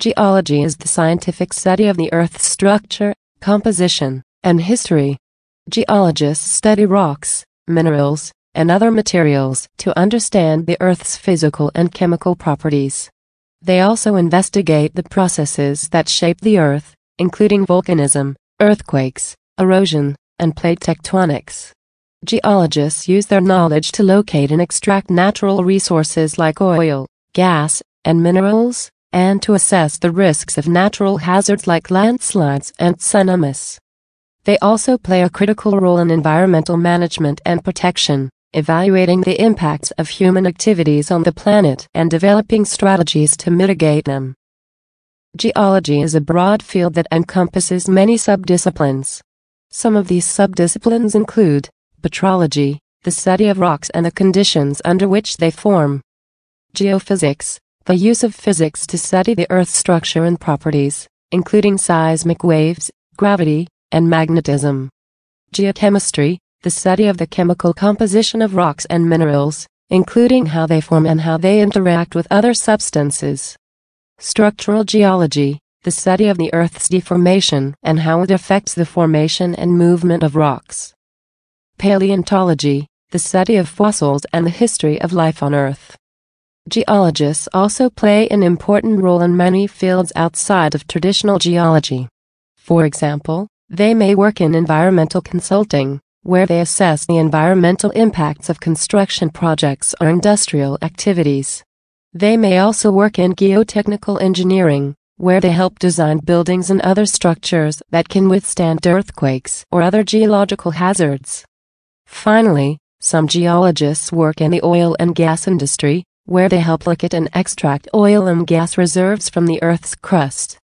Geology is the scientific study of the Earth's structure, composition, and history. Geologists study rocks, minerals, and other materials to understand the Earth's physical and chemical properties. They also investigate the processes that shape the Earth, including volcanism, earthquakes, erosion, and plate tectonics. Geologists use their knowledge to locate and extract natural resources like oil, gas, and minerals, and to assess the risks of natural hazards like landslides and tsunamis. They also play a critical role in environmental management and protection, evaluating the impacts of human activities on the planet and developing strategies to mitigate them. Geology is a broad field that encompasses many subdisciplines. Some of these subdisciplines include petrology, the study of rocks and the conditions under which they form, geophysics, the use of physics to study the Earth's structure and properties, including seismic waves, gravity, and magnetism. Geochemistry, the study of the chemical composition of rocks and minerals, including how they form and how they interact with other substances. Structural geology, the study of the Earth's deformation and how it affects the formation and movement of rocks. Paleontology, the study of fossils and the history of life on Earth. Geologists also play an important role in many fields outside of traditional geology. For example, they may work in environmental consulting, where they assess the environmental impacts of construction projects or industrial activities. They may also work in geotechnical engineering, where they help design buildings and other structures that can withstand earthquakes or other geological hazards. Finally, some geologists work in the oil and gas industry, where they help look at and extract oil and gas reserves from the Earth's crust.